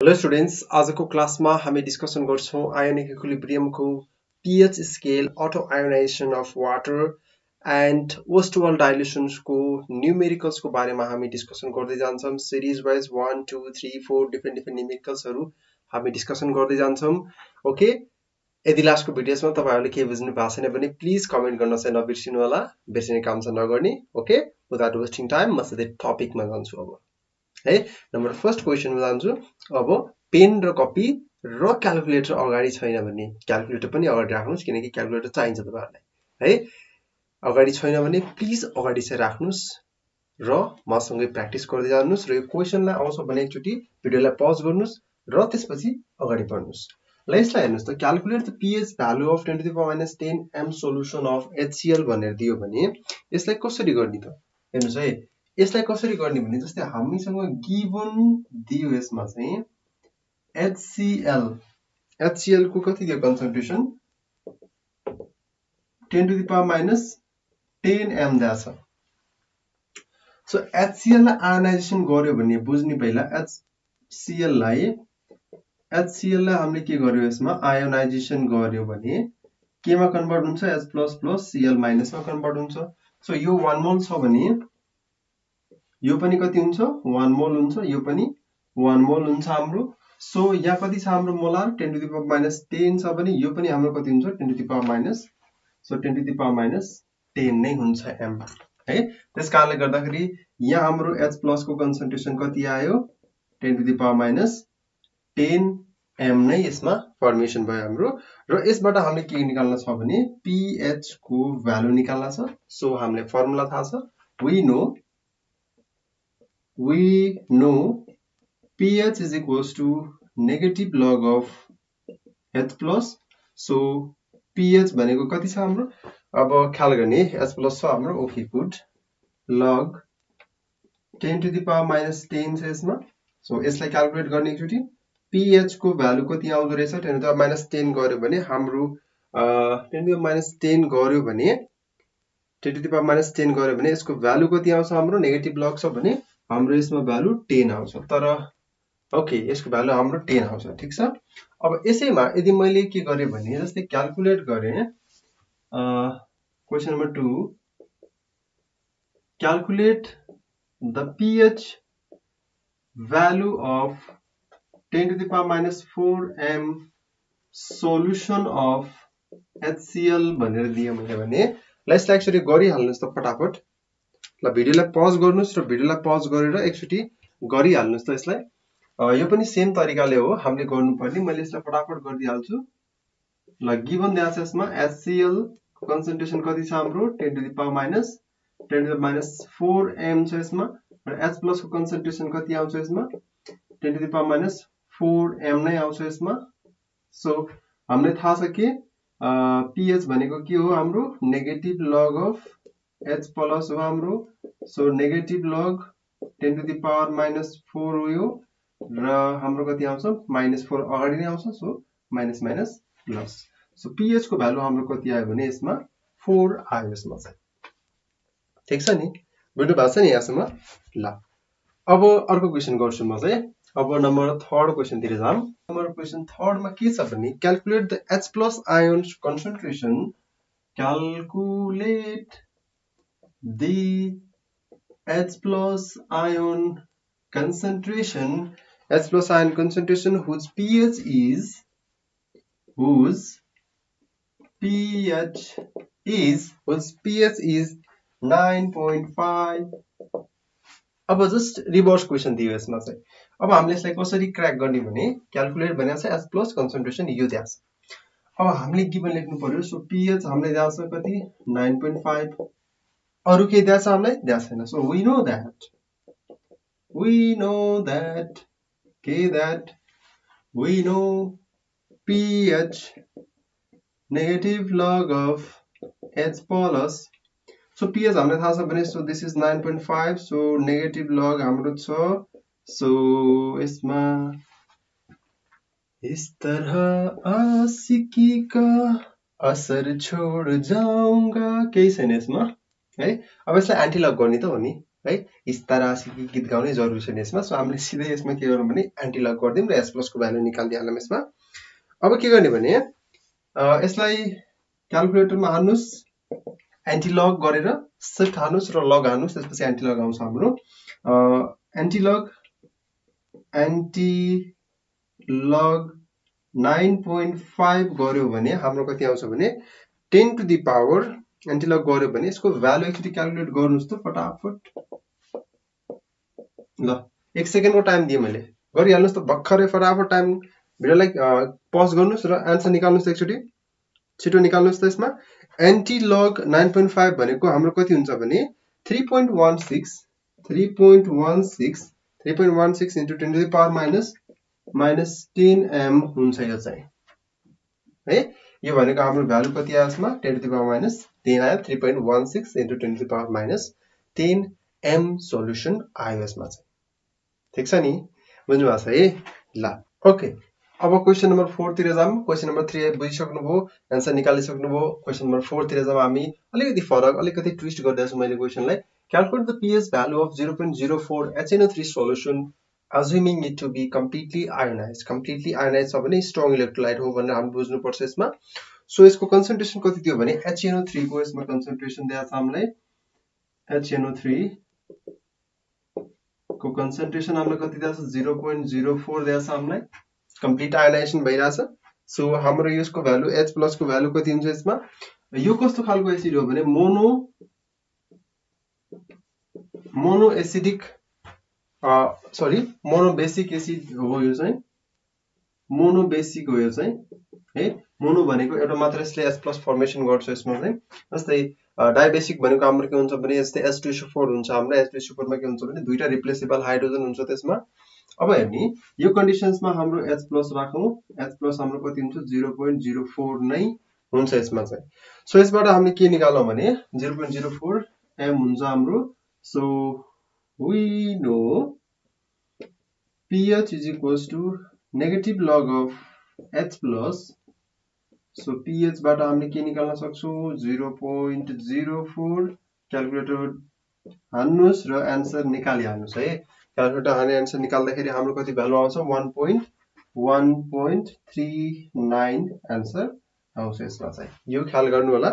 Hello students आजको क्लासमा हामी डिस्कसन गर्छौँ ionic इक्विलिब्रियमको pH scale auto ionisation of water and Ostwald डाइल्युसन्सको न्युमेरिकल्सको बारेमा हामी डिस्कसन गर्दै जान्छौँ। Series wise one two three four different different न्युमेरिकल्सहरू हामी डिस्कसन गर्दै जान्छौँ। ओके यदि लास्टको भिडियोसमा तपाईँहरूले केही बुझ्नु भएको छैन भने प्लिज कमेन्ट गर्न चाहिँ नबिर्सिनु होला बिर्सिने काम चाहिँ नगर्ने। ओके विदाउट वेस्टिङ टाइम म सधैँ टपिकमा जान्छु अब। है? नम्बर फर्स्ट क्वेसनमा जान्छु अब पेन र कपी र क्यालकुलेटर अगाडि छैन भने क्यालकुलेटर पनि अगाडि राख्नुहोस् किनकि क्यालकुलेटर चाहिन्छ तपाईँहरूलाई है? अगाडि छैन भने प्लिज अगाडि चाहिँ राख्नुहोस् र मसँगै प्र्याक्टिस गर्दै जानुहोस् र यो क्वेसनलाई आउँछ भने एकचोटि भिडियोलाई पज गर्नुहोस् र त्यसपछि अगाडि बढ्नुहोस्। ल यसलाई हेर्नुहोस् त। Calculate the pH value of ten to the minus ten M solution of HCl भनेर दियो भने यसलाई कसरी गर्ने त? हेर्नुहोस् है। यसलाई कसरी गर्ने भने जस्तै हामीसँग गिभन दियो यसमा चाहिँ एचसिएल। एचसिएलको कति दियो concentration ten to the power minus ten M छ सो एचसिएललाई आयोनाइजेसन गर्यो भने बुझ्ने पहिला एचसिएललाई एचसिएललाई हामीले के गर्यो यसमा? आयोनाइजेसन गर्यो भने केमा कन्भर्ट हुन्छ? एच प्लस प्लस सिएल माइनसमा कन्भर्ट हुन्छ। सो यो वान मोल छ भने यो पनि कति हुन्छ? वान मोल हुन्छ। यो पनि वान मोल हुन्छ हाम्रो। सो यहाँ कति छ हाम्रो molar ten to the power minus ten छ भने यो पनि हाम्रो कति हुन्छ? Ten to the power minus so ten to the power minus ten नै हुन्छ एम है? त्यस कारणले गर्दाखेरि यहाँ हाम्रो एच प्लसको कन्सन्ट्रेसन कति आयो? Ten to the power minus ten M नै यसमा फर्मेसन भयो हाम्रो। र यसबाट हामीले के निकाल्न छ भने पिएचको भ्यालु निकाल्न छ। सो हामीले फर्मुला थाहा छ। We know we know pH is equals to negative log of H plus. So pH भनेको कति छ हाम्रो? अब ख्याल गर्ने H plus छ हाम्रो okay good log ten to the power minus ten छ यसमा. सो यसलाई क्यालकुलेट गर्ने एकचोटि। पिएच को भ्यालु कति आउँदो रहेछ? टेन टु माइनस टेन गऱ्यो भने हाम्रो टेन टु माइनस टेन गऱ्यो भने ten to the power minus ten गऱ्यो भने यसको भ्यालु कति आउँछ हाम्रो? नेगेटिभ लग छ भने हाम्रो यसमा भ्यालु टेन आउँछ। तर ओके यसको भ्यालु हाम्रो टेन आउँछ, ठिक छ? अब यसैमा यदि मैले के गरेँ भने, जस्तै क्यालकुलेट गरेँ question number two calculate the pH value of ten to the minus four M solution of HCl दिएँ मैले भने ल यसलाई फटाफट। ल भिडियोलाई पज गर्नुहोस् र भिडियोलाई पज गरेर एकचोटि गरिहाल्नुहोस् त यसलाई। यो पनि सेम तरिकाले हो हामीले गर्नुपर्ने। मैले यसलाई फटाफट गरिदिइहाल्छु। ल गिभन दिएको छ यसमा एचसिएल कन्सन्ट्रेसन कति छ हाम्रो? Ten to the power minus ten to the minus four M छ यसमा र एच प्लसको कन्सन्ट्रेसन कति आउँछ यसमा? Ten to the power minus four M नै आउँछ यसमा। सो हामीलाई थाहा छ कि पिएच भनेको के हो हाम्रो? Negative log of H plus हो हाम्रो so negative log ten to the power minus four हो यो र हाम्रो कति आउँछ माइनस फोर अगाडि नै आउँछ so minus minus plus so पिएचको value हाम्रो कति आयो भने यसमा फोर आयो यसमा चाहिँ। ठिक छ नि? बुझ्नु भएको छ नि यहाँसम्म? ल। अब अर्को क्वेसन गर्छु म चाहिँ। अब नम्बर थर्ड क्वेसनतिर जाऊँ। नम्बर क्वेसन थर्डमा के छ भने calculate the H plus ion concentration calculate the H plus ion concentration. H plus ion concentration whose pH is whose pH is whose pH is 9.5 अब जस्ट रिभर्स क्वेसन दियो यसमा चाहिँ। अब हामीले यसलाई कसरी क्र्याक गर्ने भने क्यालकुलेट भनेको छ एच प्लस कन्सन्ट्रेसन यो दिएको छ। अब हामीले गिभन लेख्नु पर्यो सो पिएच हामीले दिएको छ कति? नाइन पोइन्ट फाइभ अरू केही दिएको छ हामीलाई? दिएको छैन। So we know that we know that के that we know pH negative log of H plus so pH हामीलाई थाहा छ भने so this is nine point five so negative log हाम्रो छ। सो यसमा इस तरह आशिकी का असर छोड जाऊंगा केही छैन यसमा? है? अब यसलाई एन्टी लक गर्ने त हो नि है? राशिको गीत गाउनै जरुरी छैन यसमा सो हामीले सिधै यसमा के गरौँ भने एन्टिलग गरिदिउँ र एस प्लसको भ्यालु निकालिदिइहालौँ यसमा। अब के गर्ने भने यसलाई क्यालकुलेटरमा हाल्नुहोस् एन्टिलग गरेर सिफ्ट हाल्नुहोस् र लग हाल्नुहोस् त्यसपछि एन्टिलग आउँछ हाम्रो। Antilog antilog nine point five गऱ्यो भने हाम्रो कति आउँछ भने ten to the power antilog गऱ्यो भने यसको भ्यालु एकचोटि क्यालकुलेट गर्नुहोस् त फटाफट। ल एक सेकेन्डको टाइम दिएँ मैले। गरिहाल्नुहोस् त भर्खरै फटाफट टाइम भिडियोलाई पज गर्नुहोस् र एन्सर निकाल्नुहोस् एकचोटि। छिटो निकाल्नुहोस् त यसमा। एन्टिलग नाइन पोइन्ट फाइभ भनेको हाम्रो कति हुन्छ भने three point one six three point one six three point one six into ten to the power minus minus ten M हुन्छ यो चाहिँ। है? यो भनेको हाम्रो भ्यालु कति आयो यसमा? Ten to power minus ten आयो three point one six into ten to power minus ten M solution आयो यसमा चाहिँ। ठिक छ नि? बुझ्नु भएको छ है ल ओके अब क्वेसन नम्बर फोरतिर जाऊँ। क्वेसन नम्बर थ्री बुझिसक्नुभयो एन्सर निकालिसक्नुभयो। क्वेसन नम्बर फोरतिर जाऊँ हामी। अलिकति फरक अलिकति ट्विस्ट गरिदिएको छु मैले क्वेसनलाई calculate the pH value of zero point zero four HNO three solution assuming it to be completely ionized. Completely ionized छ भने स्ट्रङ इलेक्ट्रोलाइट हो भनेर हामी बुझ्नुपर्छ यसमा. सो यसको कन्सन्ट्रेसन कति दियो भने एचएनओ थ्रीको यसमा कन्सन्ट्रेसन दिएको छ हामीलाई। एचएनओ थ्री को कन्सन्ट्रेसन हामीलाई कति दिएको छ? जिरो पोइन्ट जिरो फोर दिएको छ हामीलाई। कम्प्लिट आयोनाइजेसन भइरहेछ। सो हाम्रो यसको भ्यालु एच प्लसको भ्यालु कति हुन्छ यसमा? यो कस्तो खालको एसिड हो भने mono mono acidic sorry monobasic acid हो यो चाहिँ। मोनोबेसिक हो यो चाहिँ है? मोनो भनेको एउटा मात्र यसले एस प्लस फर्मेसन गर्छ यसमा चाहिँ। जस्तै डायबेसिक भनेको हाम्रो के हुन्छ भने यस्तै एस टु फोर हुन्छ हाम्रो एस टु फोरमा के हुन्छ भने दुईवटा रिप्लेसेबल हाइड्रोजन हुन्छ त्यसमा। अब हेर्ने यो कन्डिसन्समा हाम्रो एच प्लस राखौँ। एच प्लस हाम्रो कति हुन्छ? जिरो पोइन्ट जिरो फोर नै हुन्छ यसमा चाहिँ। सो यसबाट हामीले के निकालौँ भने zero point zero four M हुन्छ हाम्रो। So we know pH is equals to negative log of H plus. So पिएचबाट हामीले के निकाल्न सक्छौँ? Zero point zero four calculator हान्नुहोस् र एन्सर निकालिहाल्नुहोस् है? क्यालकुलेटर हाने एन्सर निकाल्दाखेरि हाम्रो कति भ्यालु आउँछ? One point one point three nine answer आउँछ यसमा चाहिँ। यो ख्याल गर्नु होला